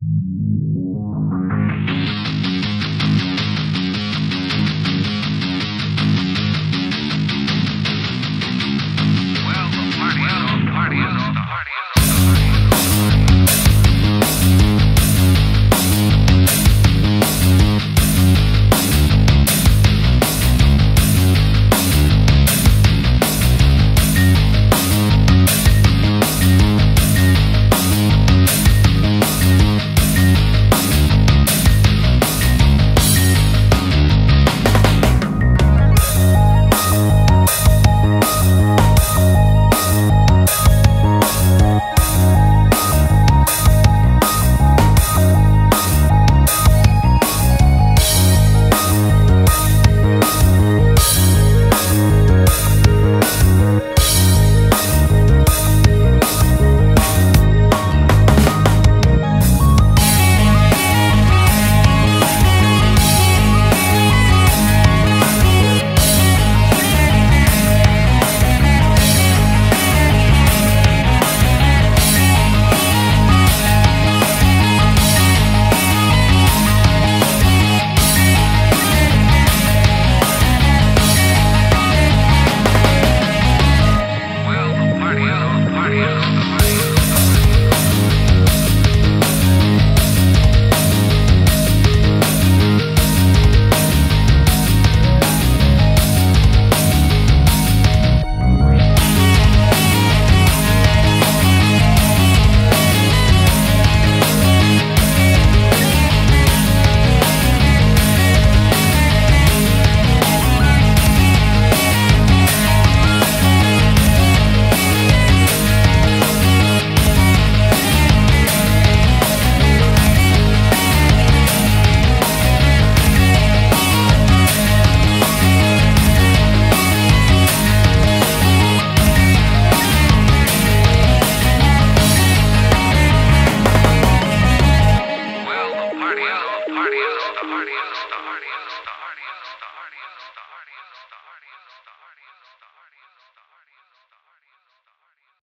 you party is over.